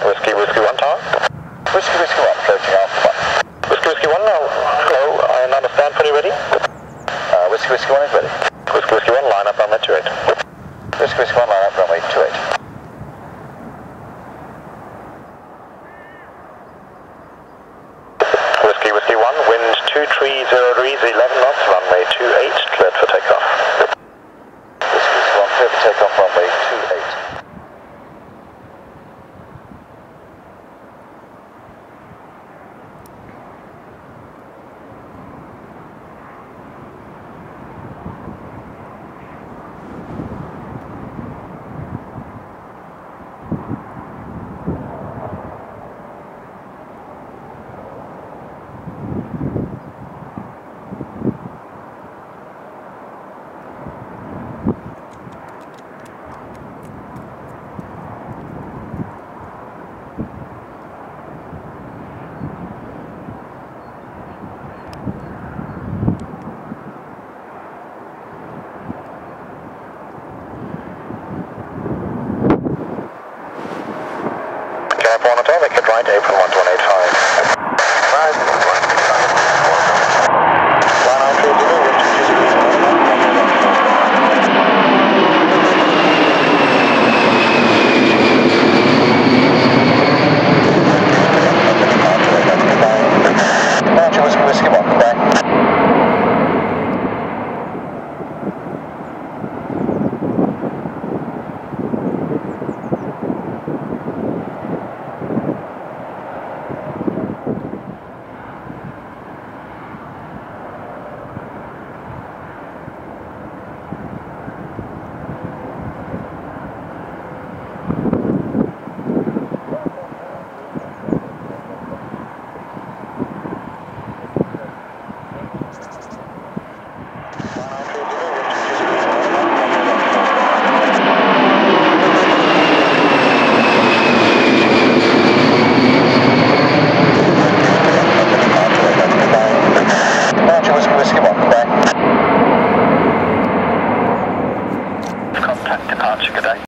Whiskey, Whiskey 1 tower. Whiskey, Whiskey 1, floating 1. Whiskey, Whiskey 1, now, hello, I understand fully ready. Uh, Whiskey, Whiskey 1 is ready. Whiskey, Whiskey 1, line up runway 28. Whiskey, Whiskey 1, line up runway 28. Whiskey, Whiskey 1, wind 230 degrees, 11 knots, runway 28, Mechanic, advise open 1185.